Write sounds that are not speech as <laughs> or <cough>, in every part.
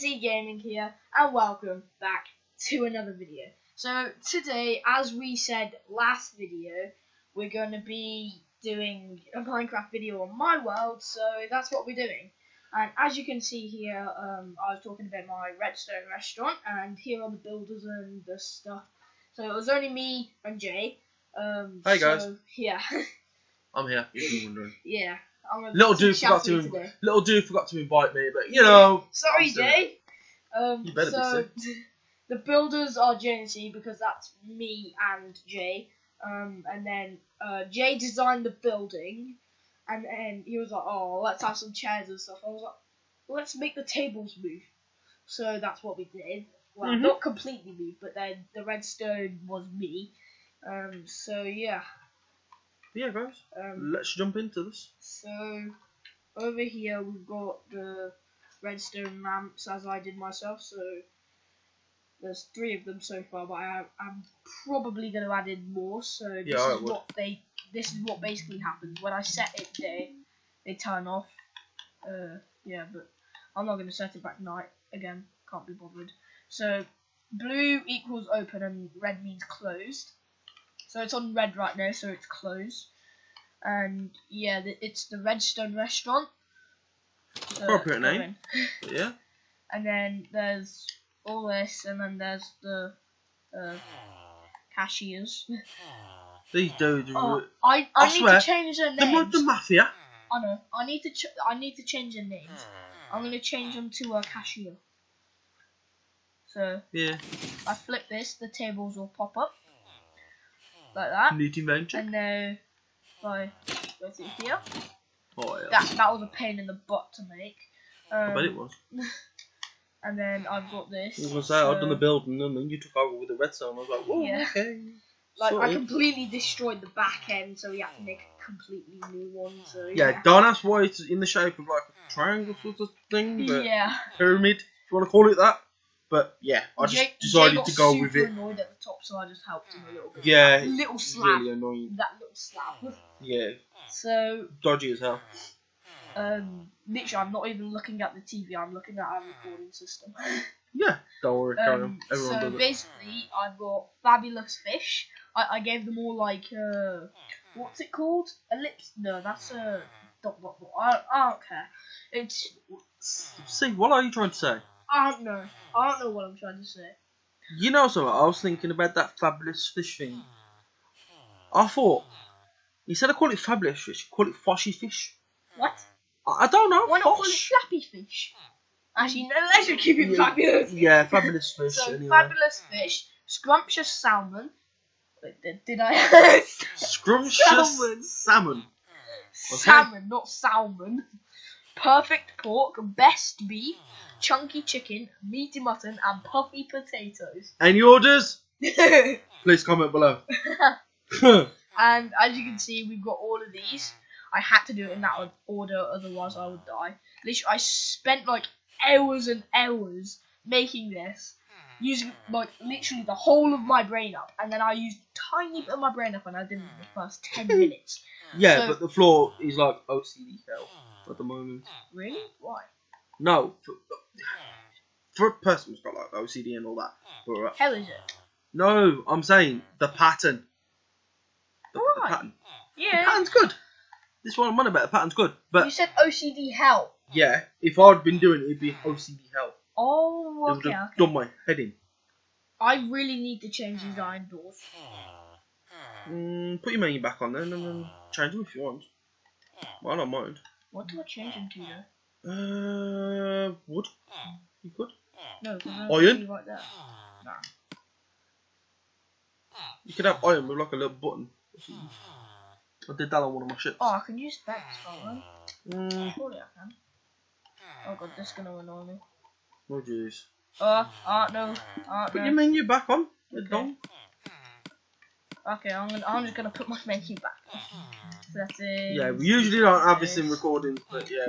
J&C Gaming here, and welcome back to another video. So today, as we said last video, we're going to be doing a Minecraft video on my world, so that's what we're doing. And as you can see here, um, I was talking about my redstone restaurant, and here are the builders and the stuff. So it was only me and Jay. Um, Hey, guys. Yeah, <laughs> I'm here. If you're wondering. yeah. Little dude forgot to today. little dude forgot to invite me, but you know. Sorry, Jay. Um, You better be so <laughs> the builders are J&C because that's me and Jay. Um, and then uh, Jay designed the building, and then he was like, "Oh, let's have some chairs and stuff." I was like, "Let's make the tables move." So that's what we did. Well, Mhm. not completely move, but then the redstone was me. Um, so yeah. Yeah, guys. Um, Let's jump into this. so over here we've got the redstone lamps as I did myself. So there's three of them so far, but I, I'm probably going to add in more. So this Yeah, is what they this is what basically happens when I set it day, they turn off. Uh, yeah, but I'm not going to set it back night again. Can't be bothered. So blue equals open and red means closed. So it's on red right now, so it's closed. And yeah, it's the Redstone Restaurant. So Appropriate name. <laughs> yeah. And then there's all this, and then there's the uh, cashiers. <laughs> These dudes. Oh, I, I I need swear, to change their the, names. the mafia. I know. I need to. Ch- I need to change their names. I'm gonna change them to a cashier. So Yeah. if I flip this, the tables will pop up like that, Neat invention. and if I go through here, Oh yeah. that that was a pain in the butt to make. Um, I bet it was. <laughs> And then I've got this. I was gonna say I'd done the building and then you took over with the redstone. I was like, whoa, Yeah. okay. Like I completely destroyed the back end, so we had to make a completely new one. So Yeah, yeah, don't ask why it's in the shape of like a triangle sort of thing, but yeah. pyramid, if you want to call it that. But yeah, I just Jake- decided Jake to go with it. Annoyed at the top, so I just helped him a little bit. Yeah, That little slap. really annoying. That little slap. Yeah, So dodgy as hell. um, literally, I'm not even looking at the TV. I'm looking at our recording system. <laughs> Yeah, don't worry. Um, Everyone so basically, I've got fabulous fish. I, I gave them all like uh, what's it called? Ellipse? No, that's a dot dot dot. I, I don't care. It's See, what are you trying to say? I don't know. I don't know what I'm trying to say. You know something? I was thinking about that fabulous fish thing. I thought instead of calling it fabulous fish, call it foshy fish. What? I, I don't know. Why not call it flappy fish? Actually, no, let's just keep it fabulous. Yeah, fabulous <laughs> fish. So anyway. fabulous fish, scrumptious salmon. Wait, did, did I? <laughs> Scrumptious Salmon. salmon. salmon, not salmon. Perfect pork, best beef, chunky chicken, meaty mutton, and puffy potatoes. Any orders? <laughs> Please comment below. <laughs> and as you can see, we've got all of these. I had to do it in that order, otherwise I would die. Literally, I spent like hours and hours making this, hmm. using like literally the whole of my brain up, and then I used a tiny bit of my brain up, and I did it in the first hmm. ten minutes. <laughs> yeah, So- but the floor is like OCD hell hmm. at the moment. Really? Why? No, for, ah. for a person who's got like OCD and all that. Ah. But, uh, Hell is it? no, I'm saying the pattern. The, the Why? pattern. Ah. The Yeah. pattern's good. This one I'm on about. The pattern's good. But You But said OCD hell. yeah, if I'd been doing it, it'd be OCD hell. Oh, It would okay, have okay. done my head in. I really need to change these iron doors. Mm, put your menu back on then and then change them if you want. Well, I don't mind. What do I change them to though? Uh, wood. You could. No, Iron? right there. Nah. You could have iron with like a little button. I did that on one of my ships. Oh, I can use that can't Mm, Surely I can. Oh god, this is gonna annoy me. oh jeez. Uh, uh, no, uh, Put no. your menu back on. Okay. Dong. Okay, I'm gonna, I'm just gonna put my menu back. Settings. Yeah, we usually don't have this in recordings, but yeah.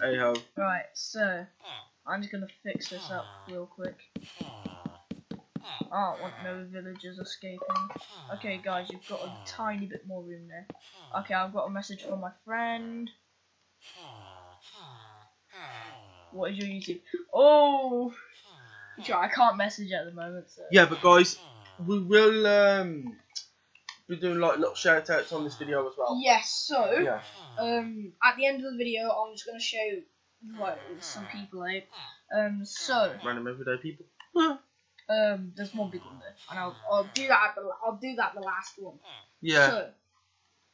Hey ho. Right, so I'm just gonna fix this up real quick. I don't want no villagers escaping. Okay, guys, you've got a tiny bit more room there. Okay, I've got a message from my friend. What is your YouTube? Oh, I can't message at the moment. So. Yeah, but guys, we will um be doing like little shout outs on this video as well. Yes. So, Yeah. um, at the end of the video, I'm just gonna show like some people out. Um, so, Random everyday people. <laughs> um, there's one big one there, and I'll, I'll do that at the I'll do that the last one. Yeah. So,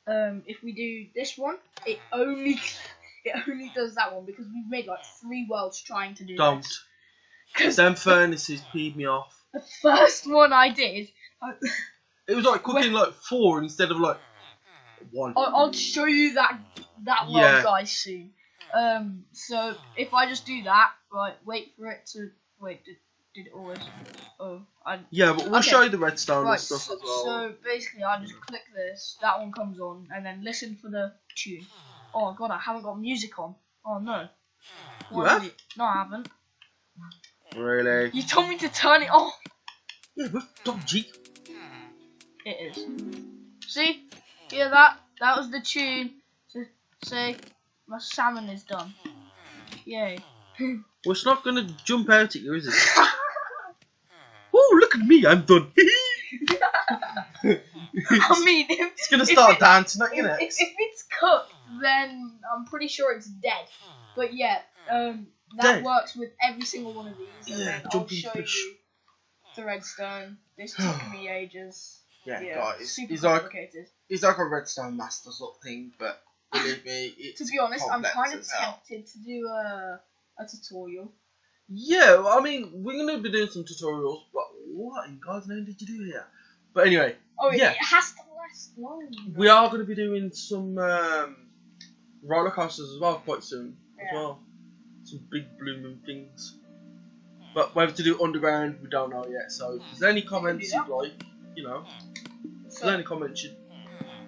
um, if we do this one, it only <laughs> it only does that one because we've made like three worlds trying to do Don't. Because <laughs> Them furnaces peed me off. the first one I did, I, It was like cooking like four instead of like one. I'll, I'll show you that that world, Yeah. guys, soon. Um, so if I just do that, right, wait for it to wait. Did, did it always? Oh, I Yeah, but we'll Okay. show you the redstone right. and stuff So, as well. so basically, I just click this. That one comes on, and then listen for the tune. Oh god, I haven't got music on. Oh no. You What have? idiot. No, I haven't. really? You told me to turn it off. Yeah, but dodgy. It is. See? Hear that? That was the tune to say my salmon is done. Yay. Well, it's not gonna jump out at you, is it? <laughs> oh, look at me, I'm done. <laughs> <laughs> I mean, if, it's gonna start it- dancing if, you if, next. if it's cooked, then I'm pretty sure it's dead. But yeah, um, that Dead? works with every single one of these. And Yeah, I'll show fish. you the redstone. This took me ages. Yeah, Yeah, guys, super he's like complicated. he's like a redstone master sort of thing, but believe me, it's To be honest, I'm kind of tempted to do a a tutorial. Yeah, well, I mean, we're gonna be doing some tutorials, but what in God's name did you do here? But anyway, Oh, Yeah. it has to last long. we are gonna be doing some um, roller coasters as well quite soon as well. Some big blooming things. But whether to do underground, we don't know yet. So if there's any comments you'd like, you know, hmm. if So, there's any comments you'd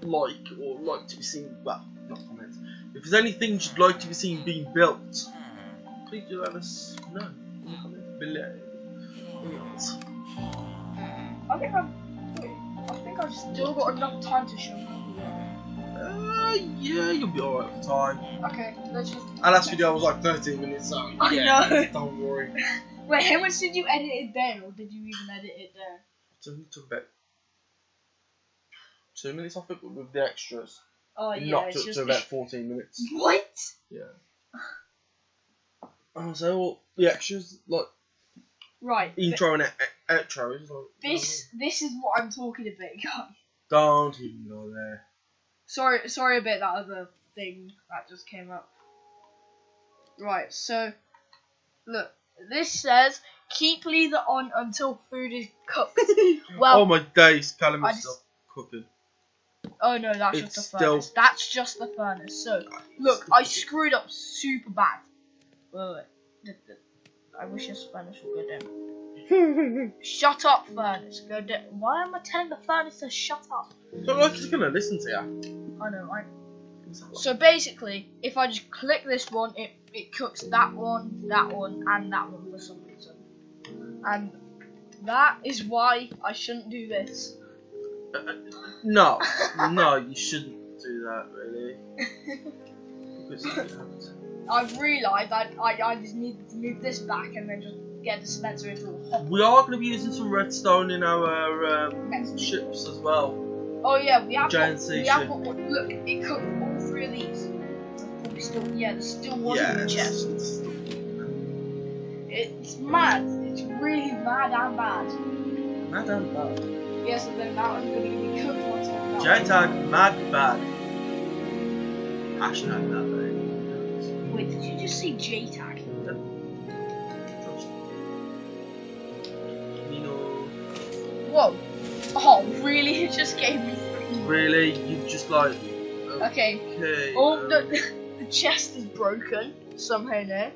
hmm. like or like to be seen, well, not comments. If there's anything you'd hmm. like to be seen being built, please do let us know in the comments below. Yes. I think I've. Wait, I think I've still got enough time to show you. Uh, yeah, you'll be alright for time. Okay, let's just. Our last video was like 13 minutes, so I yeah, know. <laughs> don't worry. Wait, how much did you edit it down, or did you even edit it down? So we took about two minutes off it, but with the extras, Oh it yeah, knocked it's it just. to about 14 minutes. What? Yeah. Oh, so all the extras, like Right. th- intro and e- e- outros, like This this is what I'm talking about, <laughs> guys. Don't even go there. Sorry, sorry about that other thing that just came up. Right, so look, this says keep leader on until food is cooked. <laughs> Well, oh my days, Callum I is just- still cooking. Oh no, that's It's just the furnace. That's just the furnace. So look, I screwed up super bad. Wait, wait. th- I wish this furnace would go down. <laughs> Shut up, furnace. Go down. Why am I telling the furnace to shut up? Don't like he's gonna listen to you. I know, right? So basically, if I just click this one, it it cooks that one, that one, and that one for some reason. And that is why I shouldn't do this. No, no, you shouldn't do that, really. Because you <laughs> haven't. I've realised I, I I just need to move this back and then just get the dispenser into a <laughs> We are going to be using some redstone in our um, ships as well. Oh yeah, we have Giant got, we have got one. Look, it cooked all three of these. Probably still, yeah, there's still one in the chest. It's mad. It's really mad and bad. Mad and bad. Yes, and then that one's gonna be cooked once it's J done. tag mad bad. Hashtag that thing. Wait, did you just say J tag? You Whoa. Oh, really? <laughs> It just gave me three. really, you just like. Okay. Okay. Oh, um, the, <laughs> the chest is broken somehow now.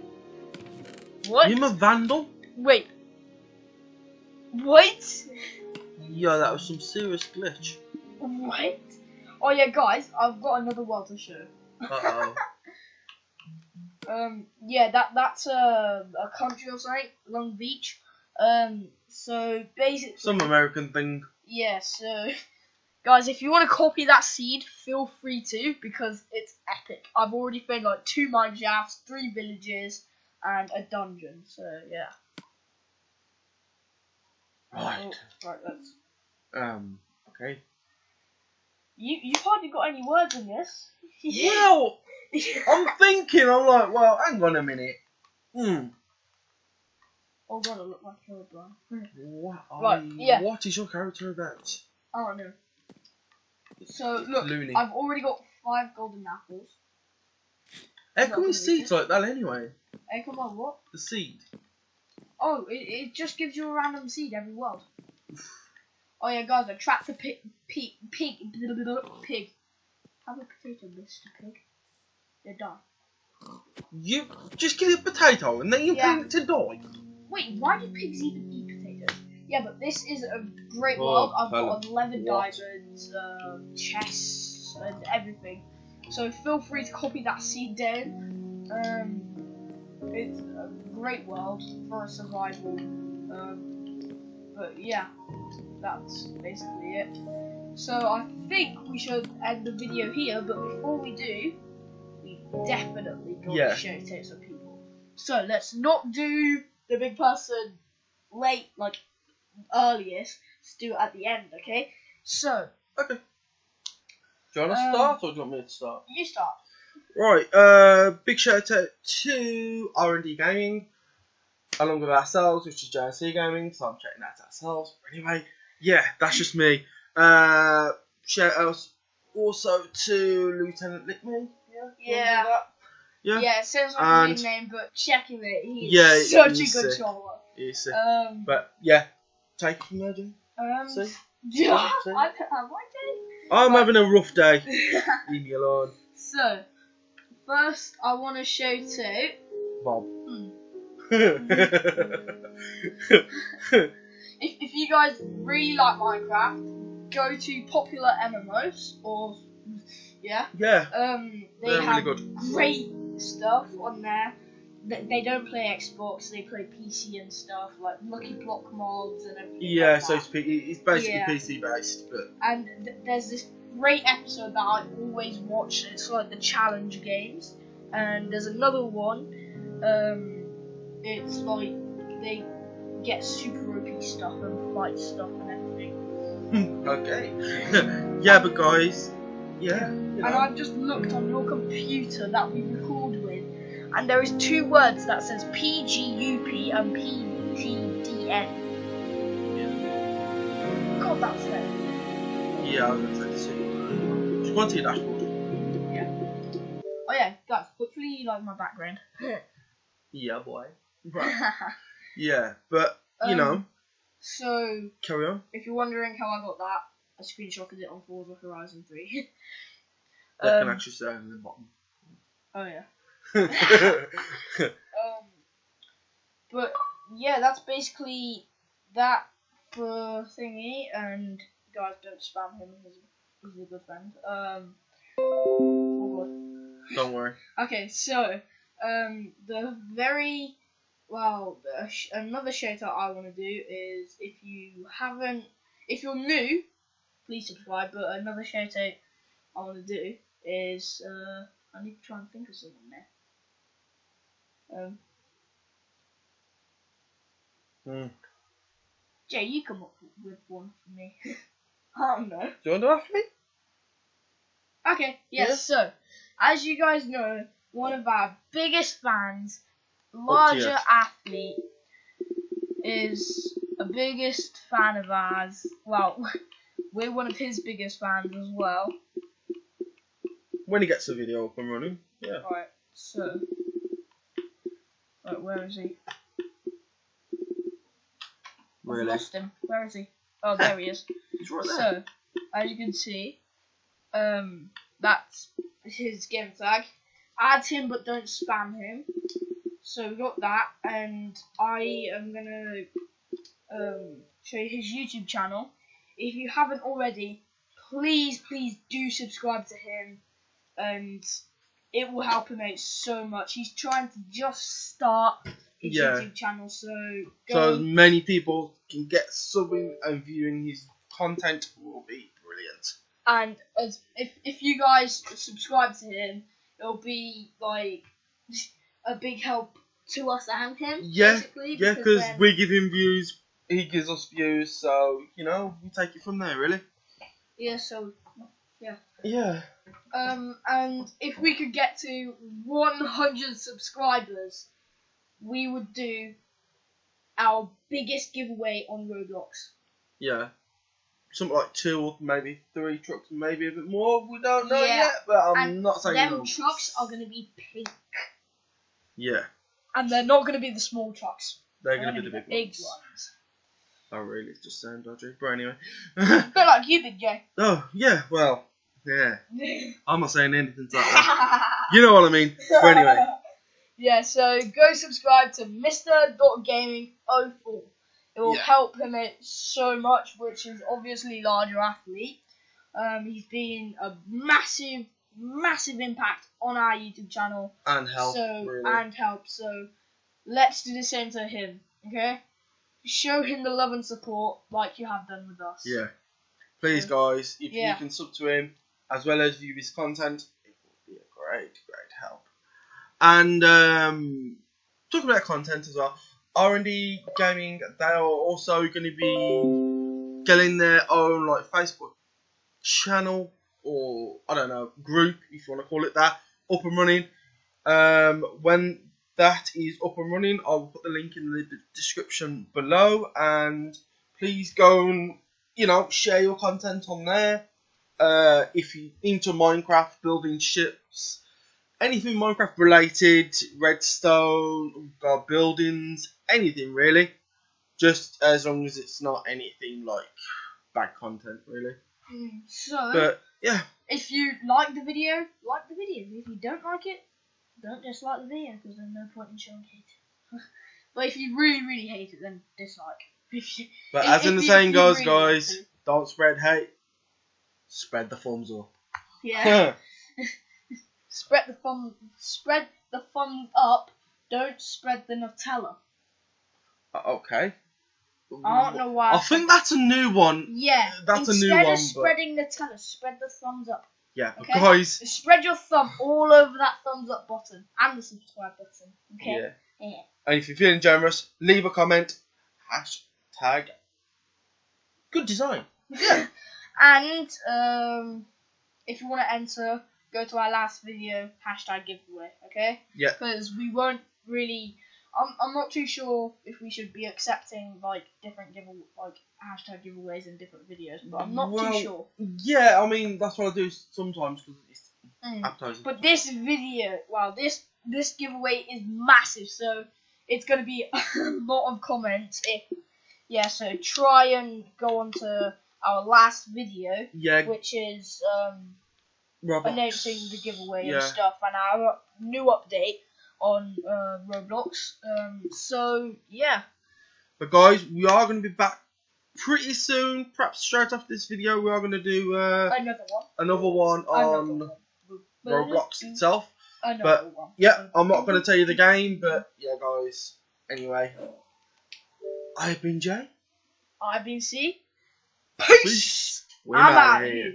What? You're a vandal? Wait. What? Yeah, that was some serious glitch. What? Oh yeah, guys, I've got another world to show. Uh oh. <laughs> Um, yeah, that that's a, a country or something, Long Beach. Um, so basically, some American thing. yeah. So, <laughs> guys, if you want to copy that seed, feel free to because it's epic. I've already found like two mine shafts, three villages, and a dungeon. So yeah. Right. Oh, right. Let's. Um. Okay. You you've hardly got any words in this. <laughs> Well, I'm thinking. I'm like, well, hang on a minute. Hmm. oh god, I look like colorblind. What? Right, I- yeah. What is your character about? I don't know. So look. I've already got five golden apples. How come gonna we seeds like that anyway? Hey, come on, what? The seed. Oh, it, it just gives you a random seed every world. <laughs> Oh yeah, guys, I trapped a pig. Pig. Pig. Pig. Have a potato, Mr. Pig. You're done. You just give it a potato and then you Yeah. bring it to die. Wait, why do pigs even eat potatoes? Yeah, but this is a great Oh, world. I've got 11 What? diamonds, um, chests, and everything. So feel free to copy that seed down. Um, it's a great world for a survival. Um, but yeah, that's basically it. So I think we should end the video here, but before we do, we definitely got Yeah. to shout out some people. So let's not do the big person late, like earliest. Let's do it at the end, okay? So Okay. Do you want to Um, start or do you want me to start? you start. Right, uh, big shout out to R&D Gaming, along with ourselves, which is J&C Gaming, so I'm checking out ourselves. But anyway, yeah, that's just me. Uh, shout also to Lieutenant Lickman. Yeah. Yeah. Yeah. Yeah, it sounds like And- a weird name, but check him it. He's Yeah, such a good sick. troller. Yes, sir. Um, But yeah, take it from there, Jim. um, See? <laughs> yeah, See? I don't have my I'm having a rough day. <laughs> Leave me alone. so, first, I want to shout out. Bob. Hmm. Yeah, If, if you guys really like Minecraft, go to popular MMOs or yeah. Yeah. Um, they they're have really good. great stuff on there. They, they don't play Xbox, they play PC and stuff like Lucky Block mods and everything. Yeah, like so that. it's, it's basically Yeah. PC based, but and th- there's this great episode that I always watch. It's like the challenge games, and there's another one. Um, it's like they get super OP stuff and fight stuff and everything. Hmm. okay. <laughs> yeah, but guys, yeah. You And know. I've just looked on your computer that we record with, and there is two words that says PGUP and PGDN. God, that's it. Yeah, I was going to say the Just go to your dashboard. Oh yeah, guys. Hopefully you like my background. Yeah, boy. Right. <laughs> yeah, but, you Um, know, So carry on. If you're wondering how I got that, I screenshotted it on Forza Horizon 3. <laughs> That um, can actually say on the bottom. oh yeah. <laughs> Um, but yeah, that's basically that for thingy. And guys, don't spam him. He's, he's a good friend. Um, oh Don't worry. Okay, so um, the very well, another shout out I want to do is if you haven't, if you're new, please subscribe. But another shout out I want to do is uh, I need to try and think of someone there. Um, Hmm. Jay, you come up with one for me. <laughs> I don't know. Do you want to ask me? Okay, yes, Yeah. so, as you guys know, one of our biggest fans, larger athlete, is a biggest fan of ours. Well, <laughs> we're one of his biggest fans as well. When he gets the video up and running. Yeah. Right, so. Right, where is he? I've lost him. Where is he? Oh, there he is. <laughs> He's right there. So, as you can see, um, that's his game tag. Add him, but don't spam him. So we got that, and I am gonna um, show you his YouTube channel. If you haven't already, please, please do subscribe to him, and it will help him out so much. He's trying to just start his Yeah. YouTube channel, so go. so as many people can get subbing and viewing his content will be brilliant. and as if if you guys subscribe to him, it'll be like <laughs> a big help to us and him. Yeah, basically, Yeah, because then- we give him views, he gives us views, so you know we take it from there, really. yeah. So Yeah. Yeah. um, and if we could get to 100 subscribers, we would do our biggest giveaway on Roblox. Yeah. Something like two or maybe three trucks, maybe a bit more. We don't know Yeah. yet, but I'm And not saying Them no. trucks are gonna be pink, Yeah, and they're not gonna be the small trucks. they're They're gonna be the big, ones. ones. Oh, really? It's just sound dodgy. But anyway. Bit like you, Big J. <laughs> oh, yeah. Well, yeah. <laughs> I'm not saying anything like that. You know what I mean. But anyway. <laughs> Yeah, so go subscribe to Mr. Dot Gaming 04. It will Yeah. help him out so much, which is obviously larger athlete. Um, he's been a massive, massive impact on our YouTube channel. And help, so really. and help. So let's do the same to him. Okay. Show him the love and support like you have done with us. Yeah. Please, guys, if Yeah. you can sub to him as well as view his content, it would be a great, great help. And um, talking about content as well, R&D Gaming, they are also going to be getting their own like Facebook channel or I don't know group if you want to call it that up and running. Um, when that is up and running, I will put the link in the description below, and please go and you know share your content on there. Uh, if you're into Minecraft, building ships, anything Minecraft related, redstone, buildings, anything really. Just as long as it's not anything like bad content, really. Mm, So But yeah, if you like the video, like the video. If you don't like it, don't dislike the video because there's no point in showing hate. <laughs> but if you really, really hate it, then dislike. <laughs> You, but If- as in the saying goes, really guys, don't spread hate. Spread the thumbs up. yeah, <laughs> spread the thumb, spread the thumb up. Don't spread the Nutella. Uh, okay. I don't know why. I think that's a new one. Yeah, That's a instead new one, but- of spreading the Nutella, spread the thumbs up. Yeah, Okay. guys. Spread your thumb all over that thumbs up button and the subscribe button. Okay. Yeah. Yeah. And if you're feeling generous, leave a comment. Hashtag. Good design. Yeah. <laughs> and um, if you want to enter, go to our last video hashtag giveaway. Okay. Yeah. Because we won't really. I'm, I'm not too sure if we should be accepting like different give like hashtag giveaways in different videos, but I'm not Well, too sure. Yeah, I mean that's what I do sometimes because it's Mm. advertising. But this video, wow, this this giveaway is massive, so it's gonna be <laughs> a lot of comments. If yeah, so try and go on to our last video, yeah, which is um, announcing the giveaway Yeah. and stuff, and our new update on uh, Roblox. Um, so yeah, But guys, we are going to be back pretty soon. Perhaps straight after this video, we are going to do uh, another one. another one Another on one. Roblox itself. Another but, one. Yeah, I'm not going to tell you the game, but yeah, guys. Anyway, I've been Jay. I've been C. Peace. We're I'm out out here. here.